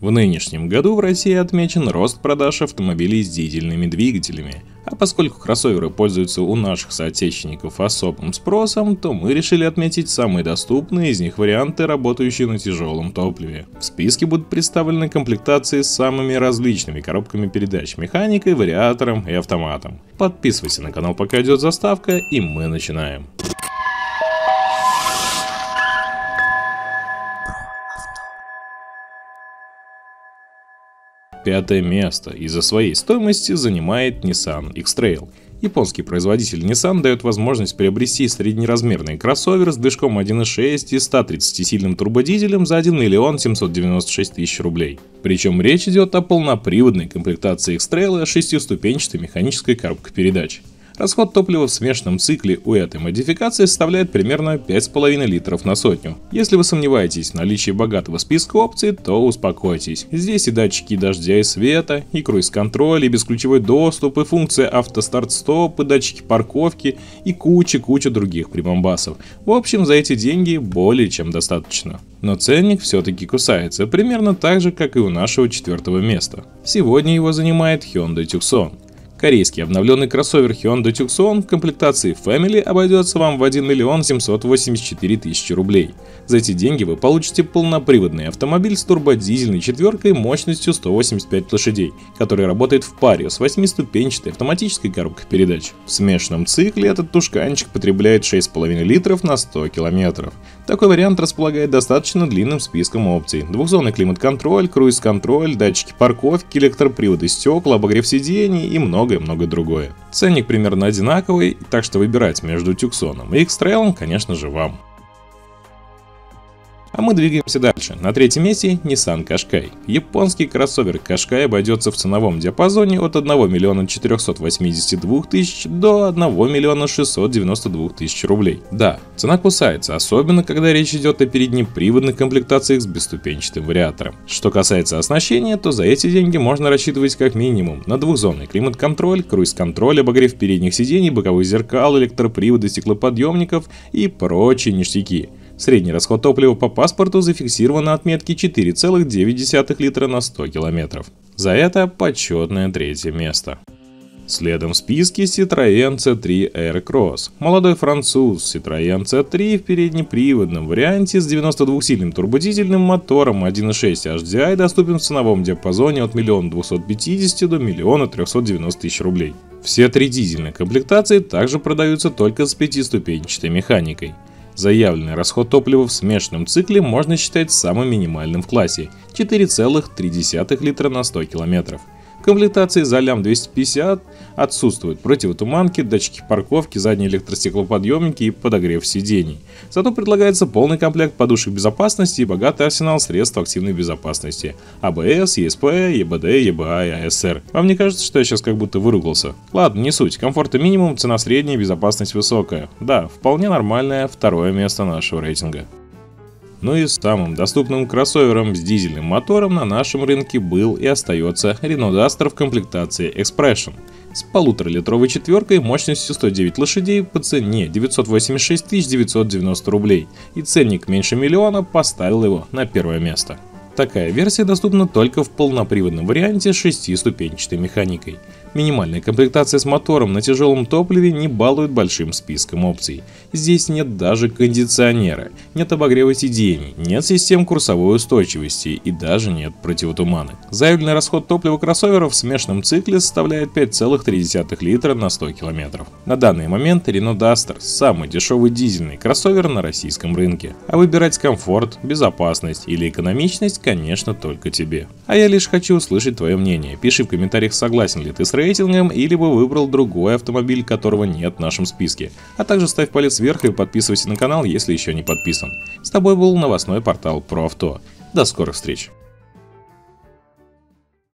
В нынешнем году в России отмечен рост продаж автомобилей с дизельными двигателями. А поскольку кроссоверы пользуются у наших соотечественников особым спросом, то мы решили отметить самые доступные из них варианты, работающие на тяжелом топливе. В списке будут представлены комплектации с самыми различными коробками передач, механикой, вариатором и автоматом. Подписывайся на канал, пока идет заставка, и мы начинаем. Пятое место из-за своей стоимости занимает Nissan X-Trail. Японский производитель Nissan дает возможность приобрести среднеразмерный кроссовер с движком 1.6 и 130-сильным турбодизелем за 1 миллион 796 тысяч рублей. Причем речь идет о полноприводной комплектации X-Trail с шестиступенчатой механической коробкой передач. Расход топлива в смешанном цикле у этой модификации составляет примерно 5,5 литров на сотню. Если вы сомневаетесь в наличии богатого списка опций, то успокойтесь. Здесь и датчики дождя и света, и круиз-контроль, и бесключевой доступ, и функция автостарт-стоп, и датчики парковки, и куча-куча других прибамбасов. В общем, за эти деньги более чем достаточно. Но ценник все-таки кусается, примерно так же, как и у нашего четвертого места. Сегодня его занимает Hyundai Tucson. Корейский обновленный кроссовер Hyundai Tucson в комплектации Family обойдется вам в 1 миллион 784 тысячи рублей. За эти деньги вы получите полноприводный автомобиль с турбодизельной четверкой мощностью 185 лошадей, который работает в паре с 8-ступенчатой автоматической коробкой передач. В смешанном цикле этот тушканчик потребляет 6,5 литров на 100 километров. Такой вариант располагает достаточно длинным списком опций. Двухзонный климат-контроль, круиз-контроль, датчики парковки, электроприводы стекла, обогрев сидений и многое-многое другое. Ценник примерно одинаковый, так что выбирать между Тюксоном и X-Trail, конечно же, вам. А мы двигаемся дальше. На третьем месте Nissan Qashqai. Японский кроссовер Qashqai обойдется в ценовом диапазоне от 1 миллиона 482 тысяч до 1 миллиона 692 тысяч рублей. Да, цена кусается, особенно когда речь идет о переднеприводных комплектациях с бесступенчатым вариатором. Что касается оснащения, то за эти деньги можно рассчитывать как минимум на двухзонный климат-контроль, круиз-контроль, обогрев передних сидений, боковых зеркал, электроприводы стеклоподъемников и прочие ништяки. Средний расход топлива по паспорту зафиксирован на отметке 4,9 литра на 100 километров. За это почетное третье место. Следом в списке Citroёn C3 Aircross. Молодой француз Citroёn C3 в переднеприводном варианте с 92-сильным турбодизельным мотором 1.6 HDI доступен в ценовом диапазоне от 1 250 до 1 390 тысяч рублей. Все три дизельные комплектации также продаются только с пятиступенчатой механикой. Заявленный расход топлива в смешанном цикле можно считать самым минимальным в классе – 4,3 литра на 100 километров комплектации за лям 250 отсутствуют противотуманки, датчики парковки, задние электростеклоподъемники и подогрев сидений. Зато предлагается полный комплект подушек безопасности и богатый арсенал средств активной безопасности. АБС, ЕСП, ЕБД, ЕБА и АСР. Вам не кажется, что я сейчас как будто выругался? Ладно, не суть. Комфорта минимум, цена средняя, безопасность высокая. Да, вполне нормальное второе место нашего рейтинга. Ну и самым доступным кроссовером с дизельным мотором на нашем рынке был и остается Renault Duster в комплектации Expression с полуторалитровой четверкой мощностью 109 лошадей по цене 986 990 рублей и ценник меньше миллиона поставил его на первое место. Такая версия доступна только в полноприводном варианте с шестиступенчатой механикой. Минимальная комплектация с мотором на тяжелом топливе не балует большим списком опций. Здесь нет даже кондиционера, нет обогрева сидений, нет систем курсовой устойчивости и даже нет противотумана. Заявленный расход топлива кроссоверов в смешанном цикле составляет 5,3 литра на 100 км. На данный момент Renault Duster – самый дешевый дизельный кроссовер на российском рынке. А выбирать комфорт, безопасность или экономичность, конечно, только тебе. А я лишь хочу услышать твое мнение. Пиши в комментариях, согласен ли ты с рейтингом или бы выбрал другой автомобиль, которого нет в нашем списке. А также ставь палец вверх и подписывайся на канал, если еще не подписан. С тобой был новостной портал про авто. До скорых встреч!